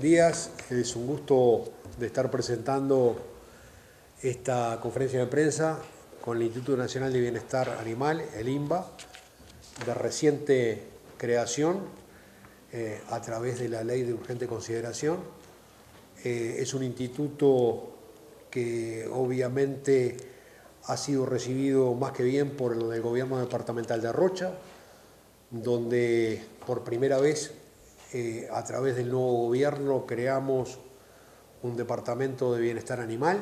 días. Es un gusto de estar presentando esta conferencia de prensa con el Instituto Nacional de Bienestar Animal, el INBA, de reciente creación eh, a través de la ley de urgente consideración. Eh, es un instituto que obviamente ha sido recibido más que bien por el gobierno departamental de Rocha, donde por primera vez eh, a través del nuevo gobierno creamos un departamento de bienestar animal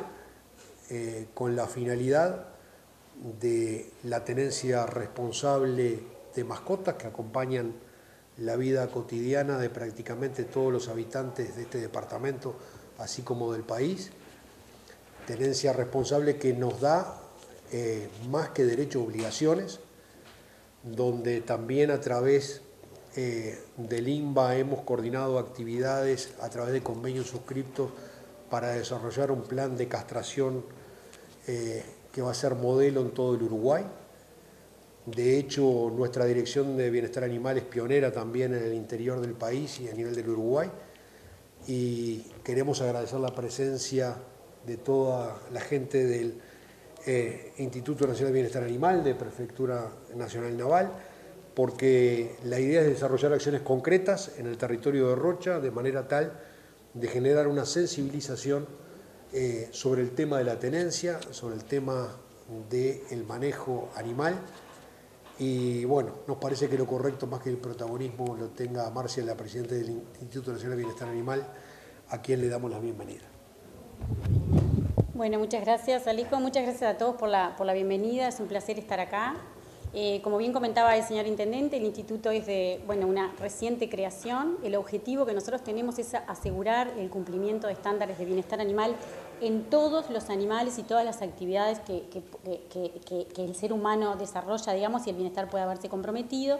eh, con la finalidad de la tenencia responsable de mascotas que acompañan la vida cotidiana de prácticamente todos los habitantes de este departamento, así como del país. Tenencia responsable que nos da eh, más que derechos obligaciones, donde también a través eh, del INBA hemos coordinado actividades a través de convenios suscriptos para desarrollar un plan de castración eh, que va a ser modelo en todo el Uruguay. De hecho, nuestra Dirección de Bienestar Animal es pionera también en el interior del país y a nivel del Uruguay. Y queremos agradecer la presencia de toda la gente del eh, Instituto Nacional de Bienestar Animal, de Prefectura Nacional Naval, porque la idea es desarrollar acciones concretas en el territorio de Rocha de manera tal de generar una sensibilización eh, sobre el tema de la tenencia, sobre el tema del manejo animal y bueno, nos parece que lo correcto más que el protagonismo lo tenga Marcia, la presidenta del Instituto Nacional de Bienestar Animal, a quien le damos la bienvenida. Bueno, muchas gracias Alijo, muchas gracias a todos por la, por la bienvenida, es un placer estar acá. Eh, como bien comentaba el señor Intendente, el Instituto es de bueno, una reciente creación. El objetivo que nosotros tenemos es asegurar el cumplimiento de estándares de bienestar animal en todos los animales y todas las actividades que, que, el ser humano desarrolla, digamos, y el bienestar puede haberse comprometido.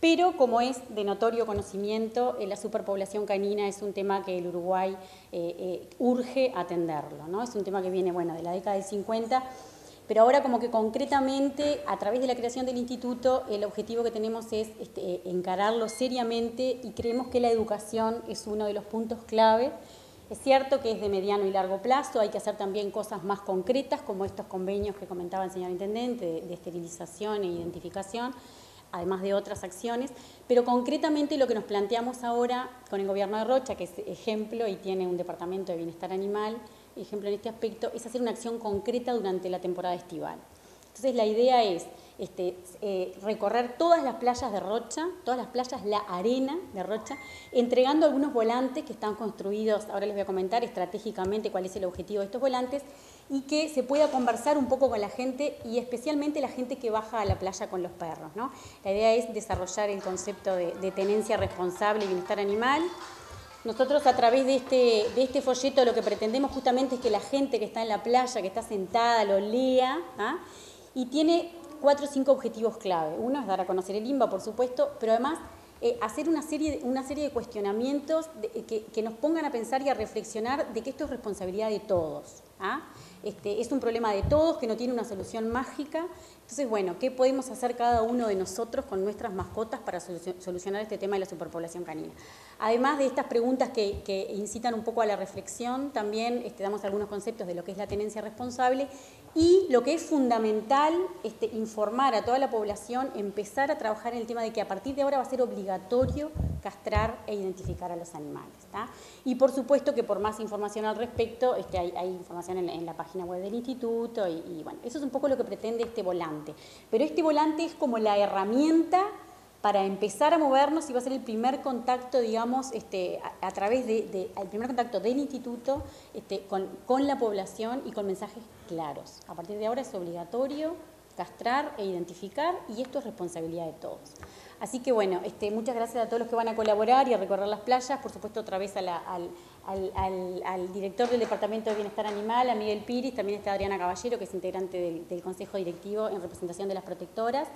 Pero como es de notorio conocimiento, eh, la superpoblación canina es un tema que el Uruguay eh, urge atenderlo. ¿no? Es un tema que viene bueno, de la década del 50 pero ahora como que concretamente, a través de la creación del instituto, el objetivo que tenemos es este, encararlo seriamente y creemos que la educación es uno de los puntos clave. Es cierto que es de mediano y largo plazo, hay que hacer también cosas más concretas, como estos convenios que comentaba el señor Intendente, de, de esterilización e identificación, además de otras acciones, pero concretamente lo que nos planteamos ahora con el gobierno de Rocha, que es ejemplo y tiene un departamento de bienestar animal, ejemplo en este aspecto, es hacer una acción concreta durante la temporada estival. Entonces la idea es este, eh, recorrer todas las playas de Rocha, todas las playas, la arena de Rocha, entregando algunos volantes que están construidos, ahora les voy a comentar estratégicamente cuál es el objetivo de estos volantes, y que se pueda conversar un poco con la gente y especialmente la gente que baja a la playa con los perros. ¿no? La idea es desarrollar el concepto de, de tenencia responsable y bienestar animal, nosotros a través de este, de este folleto lo que pretendemos justamente es que la gente que está en la playa, que está sentada, lo lea ¿ah? y tiene cuatro o cinco objetivos clave. Uno es dar a conocer el INBA, por supuesto, pero además eh, hacer una serie, una serie de cuestionamientos que, nos pongan a pensar y a reflexionar de que esto es responsabilidad de todos. ¿Ah? Este, es un problema de todos que no tiene una solución mágica entonces, bueno, ¿qué podemos hacer cada uno de nosotros con nuestras mascotas para solucionar este tema de la superpoblación canina? Además de estas preguntas que, incitan un poco a la reflexión, también este, damos algunos conceptos de lo que es la tenencia responsable y lo que es fundamental, este, informar a toda la población, empezar a trabajar en el tema de que a partir de ahora va a ser obligatorio castrar e identificar a los animales. Y por supuesto que por más información al respecto, este, hay, información en, la página web del instituto y, bueno, eso es un poco lo que pretende este volante pero este volante es como la herramienta para empezar a movernos y va a ser el primer contacto, digamos, este, a, través de, el primer contacto del instituto este, con, la población y con mensajes claros. A partir de ahora es obligatorio castrar e identificar y esto es responsabilidad de todos. Así que bueno, este, muchas gracias a todos los que van a colaborar y a recorrer las playas, por supuesto otra vez al, al, director del Departamento de Bienestar Animal, a Miguel Piris, también está Adriana Caballero, que es integrante del, Consejo Directivo en representación de las protectoras.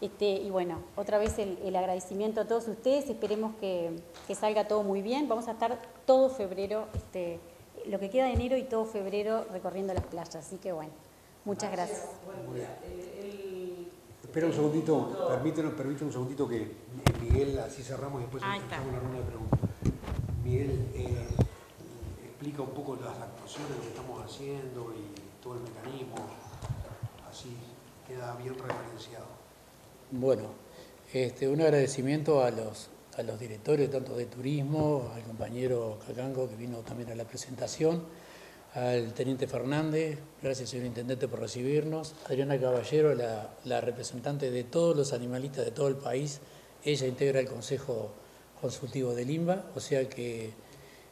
Este, y bueno, otra vez el, agradecimiento a todos ustedes, esperemos que, salga todo muy bien. Vamos a estar todo febrero, este, lo que queda de enero y todo febrero recorriendo las playas, así que bueno, muchas gracias. Espera un segundito, permítanos, permítanos un segundito que Miguel, así cerramos y después empezamos una ronda de preguntas. Miguel, eh, explicación de lo que estamos haciendo y todo el mecanismo, así queda bien referenciado. Bueno, este, un agradecimiento a los, a los directores tanto de turismo, al compañero Cacango que vino también a la presentación, al teniente Fernández, gracias señor intendente por recibirnos, Adriana Caballero, la, representante de todos los animalistas de todo el país, ella integra el Consejo Consultivo del INBA, o sea que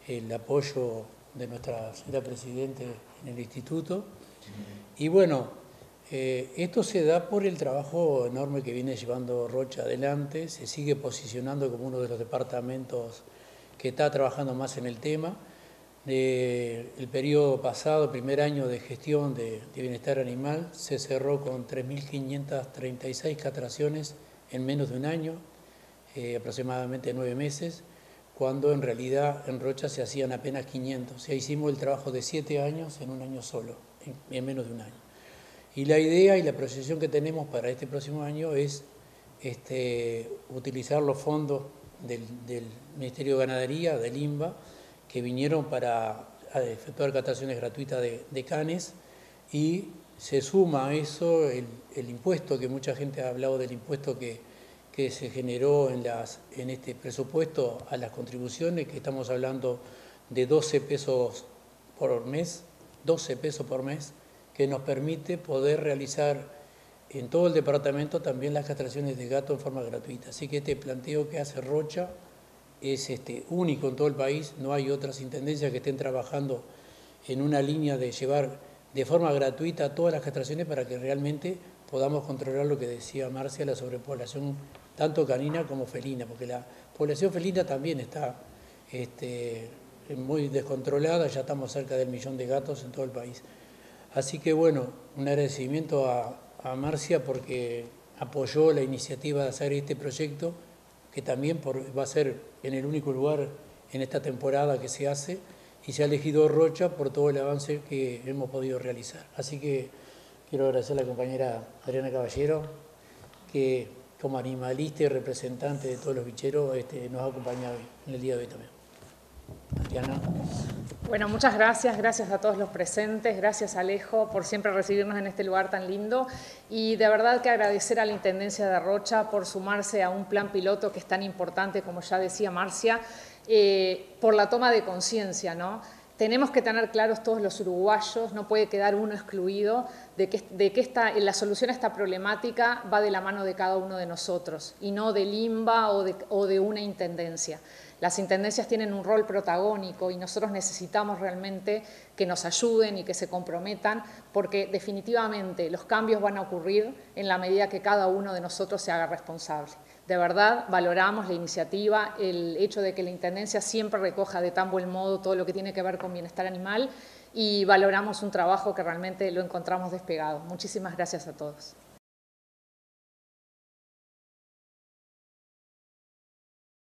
el apoyo de nuestra señora Presidente en el Instituto. Y bueno, eh, esto se da por el trabajo enorme que viene llevando Rocha adelante, se sigue posicionando como uno de los departamentos que está trabajando más en el tema. El periodo pasado, primer año de gestión de, de bienestar animal, se cerró con 3.536 castraciones en menos de un año, eh, aproximadamente nueve meses, cuando en realidad en Rocha se hacían apenas 500. O sea, hicimos el trabajo de siete años en un año solo, en, menos de un año. Y la idea y la proyección que tenemos para este próximo año es este, utilizar los fondos del, Ministerio de Ganadería, del INBA, que vinieron para efectuar castraciones gratuitas de, canes y se suma a eso el, el impuesto, que mucha gente ha hablado del impuesto que, que se generó en, las, en este presupuesto a las contribuciones, que estamos hablando de 12 pesos por mes, 12 pesos por mes, que nos permite poder realizar en todo el departamento también las castraciones de gato en forma gratuita. Así que este planteo que hace Rocha es este, único en todo el país, no hay otras intendencias que estén trabajando en una línea de llevar de forma gratuita todas las castraciones para que realmente podamos controlar lo que decía Marcia, la sobrepoblación tanto canina como felina, porque la población felina también está este, muy descontrolada, ya estamos cerca del millón de gatos en todo el país. Así que bueno, un agradecimiento a, Marcia porque apoyó la iniciativa de hacer este proyecto, que también va a ser en el único lugar en esta temporada que se hace, y se ha elegido Rocha por todo el avance que hemos podido realizar. Así que quiero agradecer a la compañera Adriana Caballero, que como animalista y representante de todos los bicheros este, nos ha acompañado en el día de hoy también. Adriana. Bueno, muchas gracias, gracias a todos los presentes, gracias Alejo por siempre recibirnos en este lugar tan lindo y de verdad que agradecer a la Intendencia de Rocha por sumarse a un plan piloto que es tan importante, como ya decía Marcia, eh, por la toma de conciencia, ¿no? Tenemos que tener claros todos los uruguayos, no puede quedar uno excluido de que, de que esta, la solución a esta problemática va de la mano de cada uno de nosotros y no del IMBA o de, o de una intendencia. Las intendencias tienen un rol protagónico y nosotros necesitamos realmente que nos ayuden y que se comprometan porque definitivamente los cambios van a ocurrir en la medida que cada uno de nosotros se haga responsable. De verdad, valoramos la iniciativa, el hecho de que la Intendencia siempre recoja de tan buen modo todo lo que tiene que ver con bienestar animal y valoramos un trabajo que realmente lo encontramos despegado. Muchísimas gracias a todos.